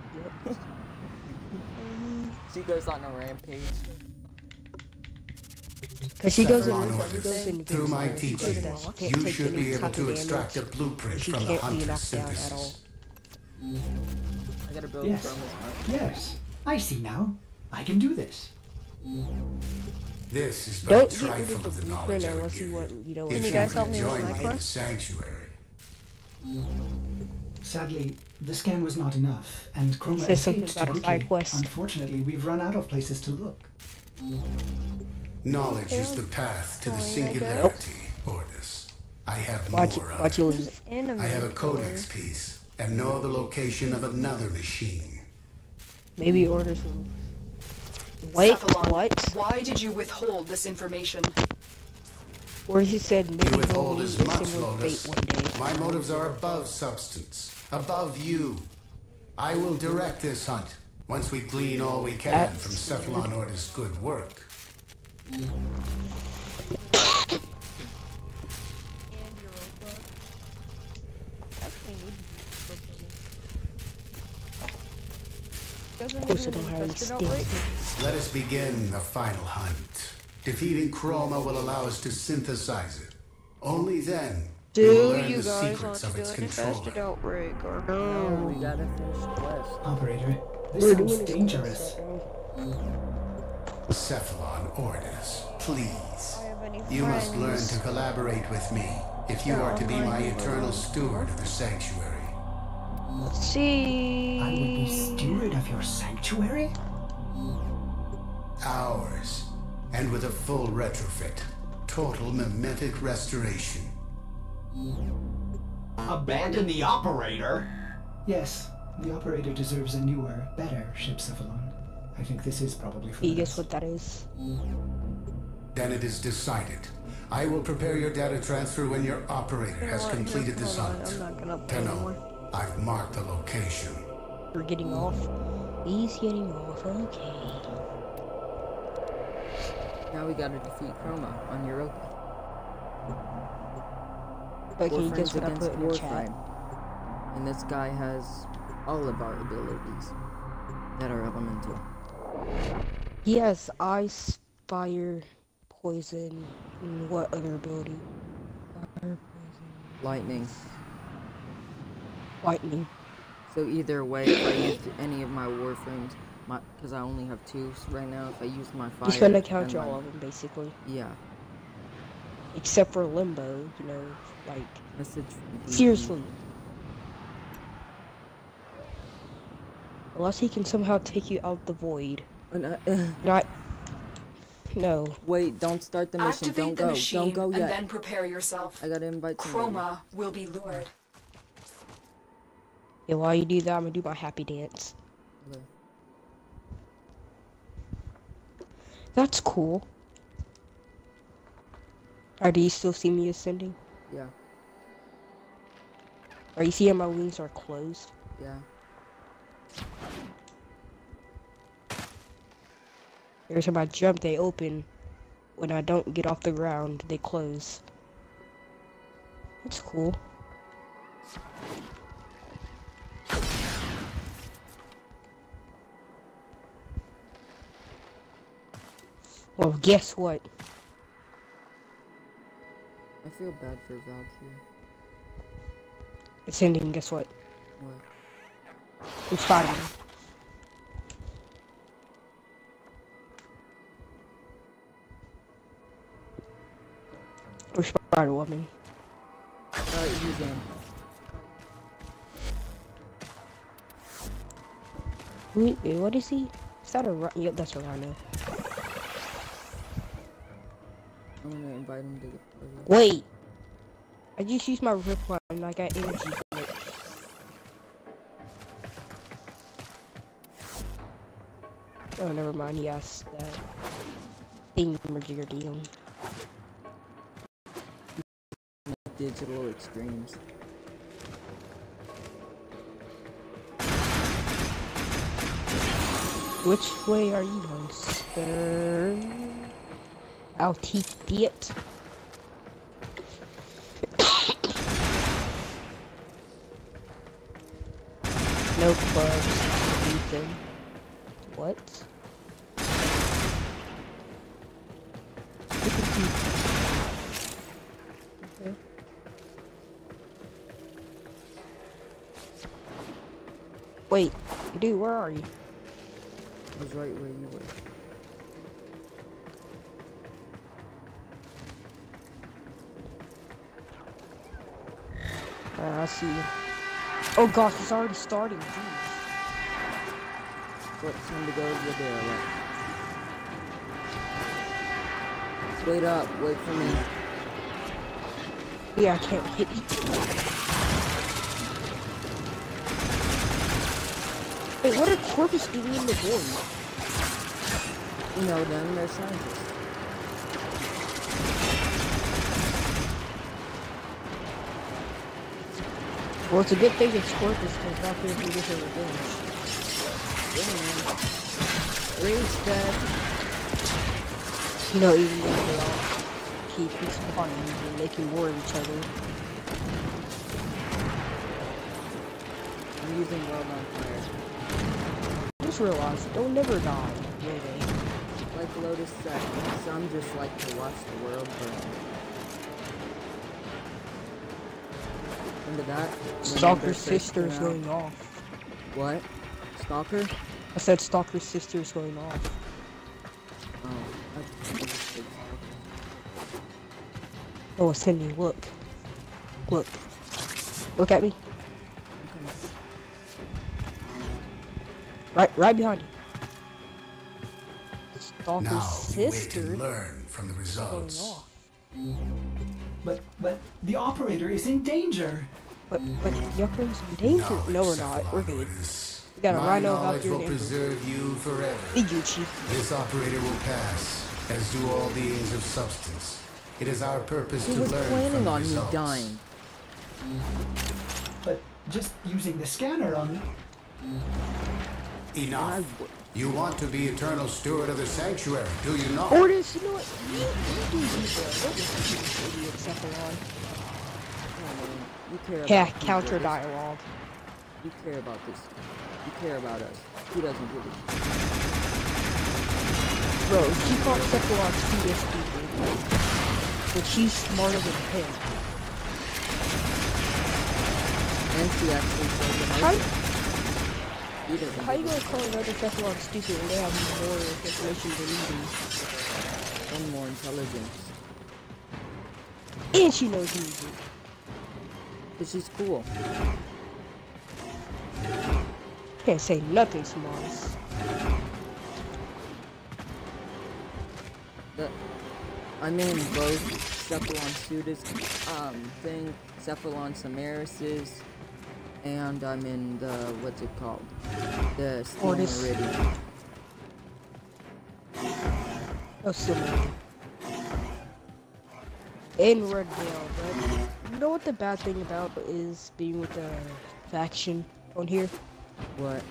Speaker 2: Yep.
Speaker 1: she goes on a rampage.
Speaker 2: Cause she goes in,
Speaker 3: Cephalon
Speaker 2: she goes in.
Speaker 3: Through my
Speaker 2: invincible.
Speaker 3: Teaching,
Speaker 2: does that. She
Speaker 3: you should be able to
Speaker 2: of
Speaker 3: extract a blueprint
Speaker 2: She
Speaker 3: from the
Speaker 2: can't
Speaker 3: hunter's
Speaker 2: knocked down at all.
Speaker 3: synthesis.
Speaker 1: I I gotta build
Speaker 4: Yes.
Speaker 1: Chroma's mark.
Speaker 4: Yes, I see now. I can do this.
Speaker 3: This is but
Speaker 2: Don't
Speaker 3: a
Speaker 2: get rid
Speaker 3: trifle
Speaker 2: of
Speaker 3: of
Speaker 2: the
Speaker 3: the knowledge
Speaker 2: blueprint
Speaker 3: I would
Speaker 2: unless
Speaker 3: give
Speaker 2: you want, you know,
Speaker 3: If
Speaker 6: Can you
Speaker 3: you
Speaker 6: guys
Speaker 3: could
Speaker 6: help me with
Speaker 3: join
Speaker 6: my
Speaker 3: me in the
Speaker 6: quest?
Speaker 3: sanctuary.
Speaker 4: Sadly, the scan was not enough, and Chroma
Speaker 2: Says something
Speaker 4: escaped
Speaker 2: about
Speaker 4: quickly.
Speaker 2: quest.
Speaker 4: Unfortunately, we've run out of places to look.
Speaker 3: Knowledge is the path to the
Speaker 6: Sorry, I guess.
Speaker 3: singularity, Ordis. I have more
Speaker 2: Watch,
Speaker 3: of
Speaker 2: watch
Speaker 3: it.
Speaker 2: you leave.
Speaker 3: I have a codex piece and know the location of another machine.
Speaker 2: Maybe order some. Wait,
Speaker 5: Cephalon,
Speaker 2: what?
Speaker 5: Why did you withhold this information?
Speaker 2: Or he said maybe
Speaker 3: You withhold
Speaker 2: use
Speaker 3: as
Speaker 2: this
Speaker 3: much,
Speaker 2: in
Speaker 3: Lotus.
Speaker 2: fate one day.
Speaker 3: My motives are above substance, above you. I will direct this hunt once we glean all we can
Speaker 2: That's-
Speaker 3: from Cephalon Ordis' good work.
Speaker 6: Doesn't
Speaker 2: course I don't have any
Speaker 6: infested
Speaker 3: Let us begin the final hunt. Defeating Chroma will allow us to synthesize it. Only then we will
Speaker 6: Do
Speaker 3: learn
Speaker 6: you
Speaker 3: the
Speaker 6: guys want
Speaker 3: secrets
Speaker 6: to
Speaker 3: of
Speaker 6: do
Speaker 3: its
Speaker 6: an infested
Speaker 3: controller.
Speaker 6: outbreak or
Speaker 1: No,
Speaker 6: no?
Speaker 1: we gotta finish the quest.
Speaker 4: Operator, this
Speaker 2: We're
Speaker 4: sounds dangerous. Mm.
Speaker 3: Cephalon Ordis, please.
Speaker 6: I have
Speaker 3: You must learn to collaborate with me if you are to be my eternal steward of the sanctuary.
Speaker 6: Let's see.
Speaker 4: I would be steward of your sanctuary?
Speaker 3: Ours. And with a full retrofit. Total mimetic restoration.
Speaker 8: Abandon the operator?
Speaker 4: Yes, the operator deserves a newer, better ship Cephalon. I think this is probably for
Speaker 2: You
Speaker 4: the
Speaker 2: guess
Speaker 4: best.
Speaker 2: what that is?
Speaker 3: Then it is decided. I will prepare your data transfer when your operator
Speaker 6: You know
Speaker 3: has
Speaker 6: what?
Speaker 3: completed
Speaker 6: Here,
Speaker 3: this
Speaker 6: hold
Speaker 3: hunt.
Speaker 6: I'm not gonna play
Speaker 3: Tenno,
Speaker 6: anymore.
Speaker 3: I've marked the location.
Speaker 2: We're getting off. He's getting off. Okay.
Speaker 1: Now we gotta defeat Chroma on Europa.
Speaker 2: But can you guess what I
Speaker 1: against
Speaker 2: put in the chat?
Speaker 1: Warframe. And this guy has all of our abilities that are elemental.
Speaker 2: He has ice, fire, poison, and what other ability? Fire, poison,
Speaker 1: Lightning.
Speaker 2: Lightning.
Speaker 1: So either way, if I used any of my Warframes, my because I only have two right now, if I use my fire,
Speaker 2: He's gonna
Speaker 1: then
Speaker 2: counter
Speaker 1: my-
Speaker 2: all of them basically,
Speaker 1: Yeah.
Speaker 2: except for limbo. You know, like
Speaker 1: Message. from DB.
Speaker 2: seriously. Unless he can somehow take you out the void.
Speaker 1: And I- uh,
Speaker 2: Not. No.
Speaker 1: Wait, don't start the mission.
Speaker 5: Activate
Speaker 1: Don't
Speaker 5: the
Speaker 1: go.
Speaker 5: machine
Speaker 1: Don't go
Speaker 5: and then prepare yourself.
Speaker 1: I gotta invite somebody.
Speaker 5: Chroma will be lured.
Speaker 2: Yeah, while you do that, I'm gonna do my happy dance.
Speaker 1: Okay.
Speaker 2: That's cool. Are do you still see me ascending?
Speaker 1: Yeah.
Speaker 2: Are you seeing my wings are closed?
Speaker 1: Yeah.
Speaker 2: Every time I jump, they open. When I don't get off the ground, they close. That's cool. Well, guess what?
Speaker 1: I feel bad for Valkyrie.
Speaker 2: It's ending, guess what?
Speaker 1: What?
Speaker 2: I'm Spider-Man. Or Spider-Woman.
Speaker 1: Alright, he's in.
Speaker 2: Wait, wait, what is he? Is that a rhino? Yep, that's a rhino.
Speaker 1: I'm gonna invite him to the party.
Speaker 2: Wait! I just used my rip line and I got energy from it. Oh, never mind, yes, that thing majigger deal.
Speaker 1: Digital extremes.
Speaker 2: Which way are you going, sir? I'll teach it. no bugs, Ethan. What? Wait, dude, where are you?
Speaker 1: I was right where you were.
Speaker 2: I see. Oh gosh, it's already starting. Jeez.
Speaker 1: What time to go over there? Like. Wait up, wait for me.
Speaker 2: Yeah, I can't hit you. Wait, what are Corpus doing in the void?
Speaker 1: You know them, they're scientists.
Speaker 2: Well, it's a good thing Corpus because back here we get their revenge.
Speaker 1: Rage dead.
Speaker 2: You know, even though they all keep respawning and can war each other.
Speaker 1: I'm using world on fire.
Speaker 2: Just realize, they'll never die, they?
Speaker 1: Like Lotus said, some just like to watch the world burn. Remember that? When
Speaker 2: Stalker's
Speaker 1: Ember first
Speaker 2: sister's going off.
Speaker 1: What? Stalker?
Speaker 2: I said Stalker's sister's going off.
Speaker 1: Oh, I think oh, it's Stalker.
Speaker 2: Oh, Cindy, look. Look. Look at me. Right, right behind you. Stalker's
Speaker 3: Now you wait
Speaker 2: sister
Speaker 3: learn from the results.
Speaker 4: But but the operator is in danger.
Speaker 2: But but Yucca's in danger.
Speaker 3: Knowledge,
Speaker 2: No, we're not. We're good.
Speaker 3: Cephalopodus.
Speaker 2: We got a
Speaker 3: My
Speaker 2: rhino about
Speaker 3: knowledge
Speaker 2: here
Speaker 3: will
Speaker 2: in April.
Speaker 3: preserve you forever.
Speaker 2: Iguchi.
Speaker 3: This operator will pass, as do all beings of substance. It is our purpose
Speaker 1: He
Speaker 3: to
Speaker 1: was
Speaker 3: learn from
Speaker 1: planning
Speaker 3: the
Speaker 1: on me dying.
Speaker 4: But just using the scanner on you.
Speaker 3: Enough. You want to be eternal steward of the sanctuary, do you not?
Speaker 2: Ordis, you know what? You, you do these, uh, what is this Cephalon?
Speaker 1: You care
Speaker 2: Yeah, counter dialogue.
Speaker 1: You care about this. You care about us. He doesn't give a
Speaker 2: Bro, he called Cephalon stupid stupid. But she's smarter than him.
Speaker 1: And she actually says it.
Speaker 2: How, how you
Speaker 1: a-
Speaker 2: gonna call another Cephalon stupid when they have more information than you do?
Speaker 1: and more intelligence.
Speaker 2: And she knows music.
Speaker 1: But she's cool.
Speaker 2: Can't say nothing, Smarts.
Speaker 1: The, I'm in both Cephalon Suda's um thing, Cephalon Simaris's, and I'm in the what's it called? The Steel
Speaker 2: Ortis.
Speaker 1: Meridian.
Speaker 2: Oh, similar. In Red Veil, but you know what the bad thing about is being with the faction on here?
Speaker 1: What?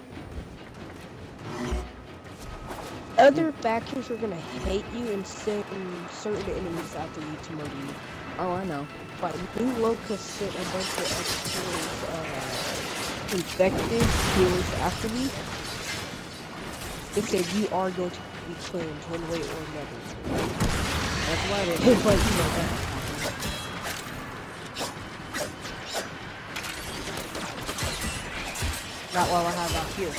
Speaker 2: Other factions are gonna hate you and send certain enemies after you to murder you.
Speaker 1: Oh, I know.
Speaker 2: Like, New Locust sent a bunch of extras, uh, infected healers after me. They said you are going to be cleansed one way or another.
Speaker 1: That's why they.
Speaker 2: but you know that. Not while I have out here.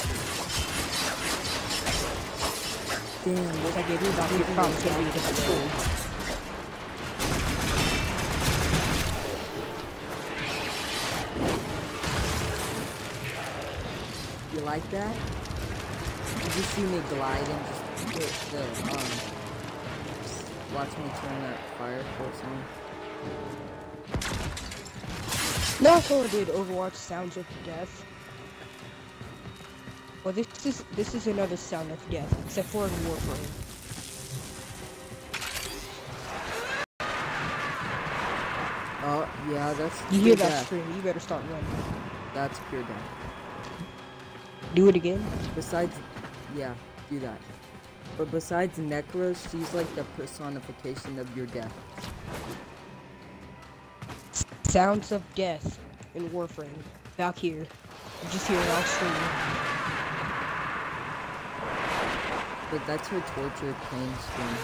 Speaker 1: Damn,
Speaker 2: What I get is out here probably gonna be a different story.
Speaker 1: You like that? Did you see me glide and just hit the um? Watch me turn that fire force on.
Speaker 2: No, I did. Overwatch Sounds of Death. Well, this is this is another Sound of Death, except for in Warframe.
Speaker 1: Oh yeah, that's.
Speaker 2: You hear that
Speaker 1: death.
Speaker 2: scream? You better start running.
Speaker 1: That's pure death.
Speaker 2: Do it again.
Speaker 1: Besides, yeah, do that. But besides Nekros, she's like the personification of your death.
Speaker 2: Sounds of Death in Warframe. Back here. You just hear it all screen.
Speaker 1: But that's her torture pain scream.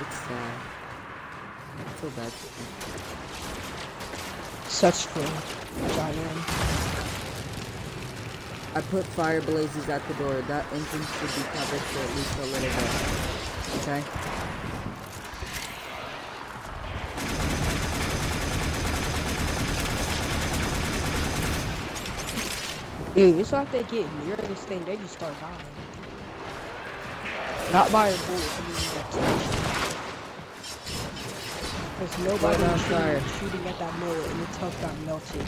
Speaker 1: It's sad. I feel bad.
Speaker 2: Such scream. I.
Speaker 1: I put fire blazes at the door. That entrance should be covered for at least a little bit. Okay?
Speaker 2: Dude, it's like they get near this thing, they just start dying. Not by a bullet, I mean like There's nobody
Speaker 1: on
Speaker 2: shooting, shooting at that mower and the tough got melted.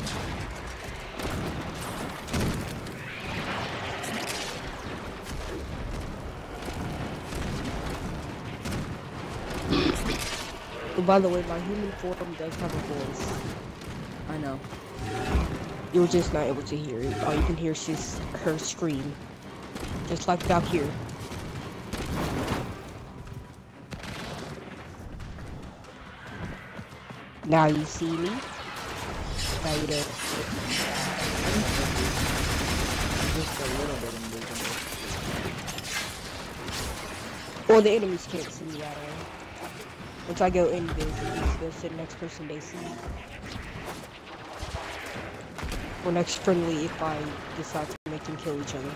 Speaker 2: Oh, by the way, my human form does have a voice.
Speaker 1: I know.
Speaker 2: You're just not able to hear it. All you can hear is her scream. Just like about here. Now you see me. Now you don't.
Speaker 1: Just a little bit invisible.
Speaker 2: Or the enemies can't see me at all. Once I go invisible, to the next person they see. Or next friendly if I decide to make them kill each other.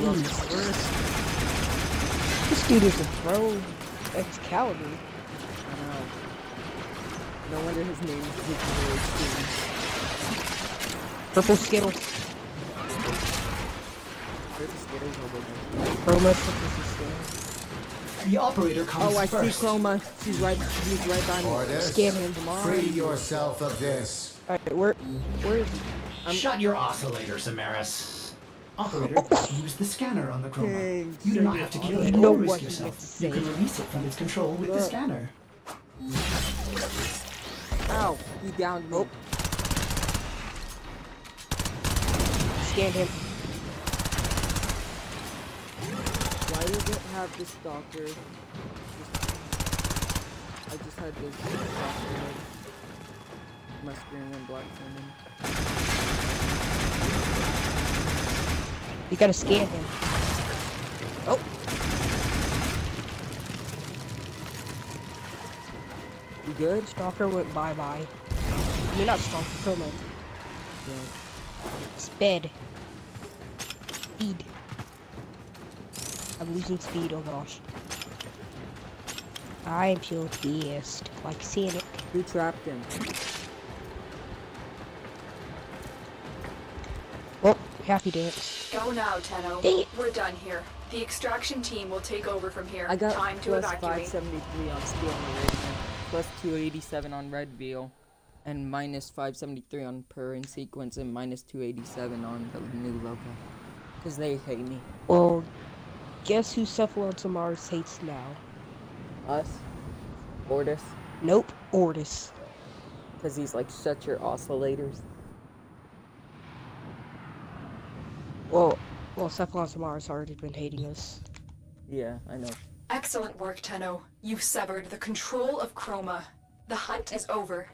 Speaker 1: Burn.
Speaker 2: Jeez.
Speaker 1: Worse.
Speaker 2: This dude is a pro Excalibur.
Speaker 1: I know. No wonder his name is Digital
Speaker 2: Purple Skittles.
Speaker 1: Where's the Skittles oh over there?
Speaker 2: Chroma purple Skittles.
Speaker 4: The operator comes
Speaker 1: Oh, I
Speaker 4: first.
Speaker 1: see Chroma. She's right. She's right by me.
Speaker 3: Ordis.
Speaker 2: Scan him tomorrow.
Speaker 3: Free yourself of this.
Speaker 2: Alright, where where is he?
Speaker 8: Shut your oscillator, Simaris.
Speaker 4: Operator, oh. use the scanner on the chroma. You do not have to kill it or risk yourself. You can release it from its control with the scanner.
Speaker 1: Ow. He downed me.
Speaker 2: Scan him.
Speaker 1: Why does it have the stalker? I just had this stalker. My screen went black for me.
Speaker 2: You gotta scan him. Oh,
Speaker 1: You good?
Speaker 2: Stalker went bye bye. I mean not Stalker, Chroma.
Speaker 1: Yeah.
Speaker 2: Sped. Speed. I'm losing speed, oh gosh. I am so pissed. Like Sonic.
Speaker 1: Who trapped him?
Speaker 2: Well, happy dance.
Speaker 5: Go now, Tenno.
Speaker 2: Dang it.
Speaker 5: We're done here. The extraction team will take over from here.
Speaker 1: I got
Speaker 5: Time to
Speaker 1: plus
Speaker 5: evacuate.
Speaker 1: 573 on steel narration, plus 287 on Red Veil, and minus 573 on Perrin Sequence, and minus 287 on the New Loka. Cause they hate me.
Speaker 2: Well, guess who Cephalon Mars hates now?
Speaker 1: Us. Ordis.
Speaker 2: Nope, Ordis.
Speaker 1: Cause he's like, shut your oscillators.
Speaker 2: Well, well, Cephalon Mars already been hating us.
Speaker 1: Yeah, I know.
Speaker 5: Excellent work, Tenno. You've severed the control of Chroma. The hunt is over.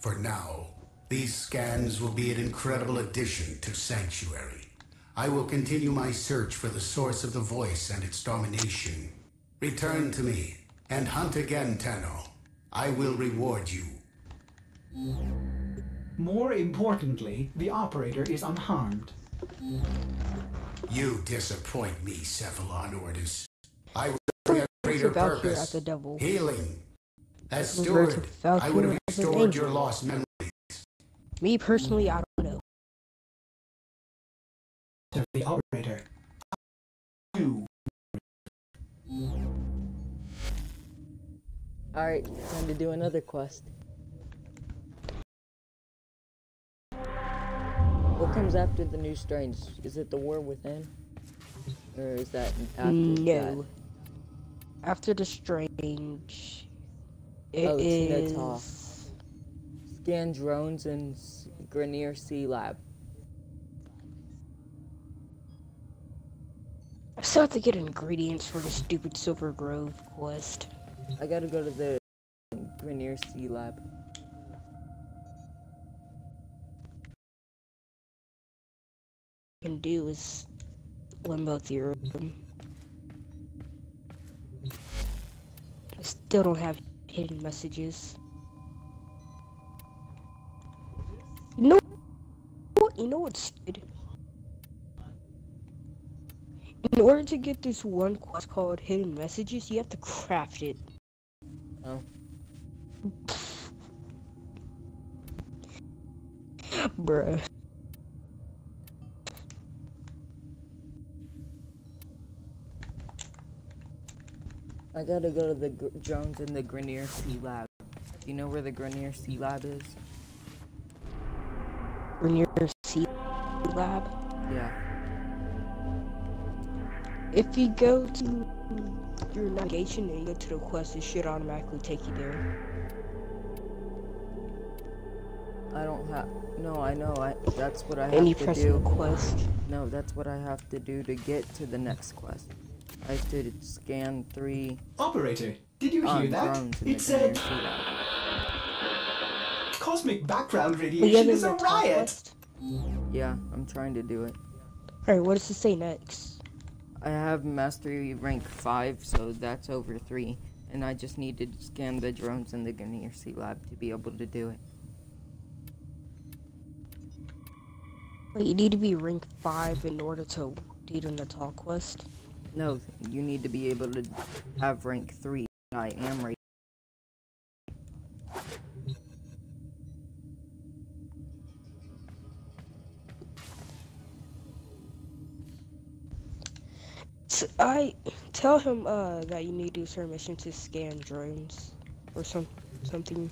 Speaker 3: For now, these scans will be an incredible addition to Sanctuary. I will continue my search for the source of the voice and its domination. Return to me, and hunt again, Tenno. I will reward you.
Speaker 4: More importantly, the operator is unharmed.
Speaker 3: You disappoint me, Cephalon Ordis. I was serving a greater purpose.
Speaker 2: as the devil.
Speaker 3: Healing. As
Speaker 2: Was
Speaker 3: steward, I
Speaker 2: Valkyrie
Speaker 3: would have restored your lost memory.
Speaker 2: Me personally, I don't know.
Speaker 4: To the operator. You.
Speaker 1: Alright, time to do another quest. Comes after the new strange? Is it the war within? Or is that after
Speaker 2: no.
Speaker 1: that?
Speaker 2: After the strange, it
Speaker 1: Oh, it's
Speaker 2: is.
Speaker 1: Scan drones in Grineer Sea Lab.
Speaker 2: I still have to get ingredients for the stupid Silver Grove quest.
Speaker 1: I gotta go to the Grineer Sea Lab.
Speaker 2: Can do is limbo theorem. I still don't have hidden messages. You know what? You know what's good? In order to get this one quest called hidden messages, you have to craft it.
Speaker 1: Oh.
Speaker 2: Bruh.
Speaker 1: I gotta go to the Gr- Jones and the Grineer Sea Lab. Do you know where the Grineer Sea Lab is?
Speaker 2: Grineer Sea Lab.
Speaker 1: Yeah.
Speaker 2: If you go to your navigation and you go to the quest, it should automatically take you there.
Speaker 1: I don't have. No, I know. I. That's what I have
Speaker 2: And you
Speaker 1: to
Speaker 2: press
Speaker 1: do.
Speaker 2: request.
Speaker 1: No, that's what I have to do to get to the next quest. I have to scan three
Speaker 4: Operator, did you hear that? It said
Speaker 1: Grineer Sea Lab.
Speaker 4: cosmic background radiation
Speaker 2: having
Speaker 4: is a riot.
Speaker 1: Yeah, I'm trying to do it.
Speaker 2: Alright, what does it say next?
Speaker 1: I have mastery rank 5, so that's over 3. And I just need to scan the drones in the Grineer Sea Lab to be able to do it.
Speaker 2: Wait, you need to be rank 5 in order to do the Natah quest?
Speaker 1: No, you need to be able to have rank 3. I am right.
Speaker 2: I tell him uh that you need to do some mission to scan drones or some something.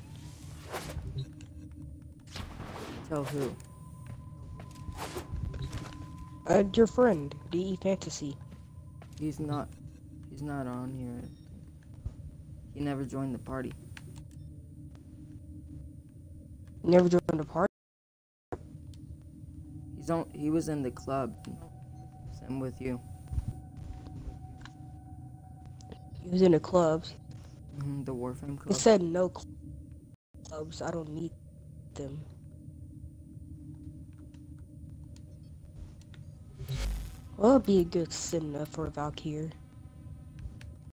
Speaker 1: Tell who?
Speaker 2: Uh, your friend, DE Fantasy.
Speaker 1: He's not. He's not on here. He never joined the party.
Speaker 2: Never joined the party.
Speaker 1: He's on. He was in the club. Same with you.
Speaker 2: He was in a club.
Speaker 1: hmm the Warframe
Speaker 2: It
Speaker 1: club.
Speaker 2: said no cl- clubs. I don't need them. Well, it'd be a good send for Valkyr.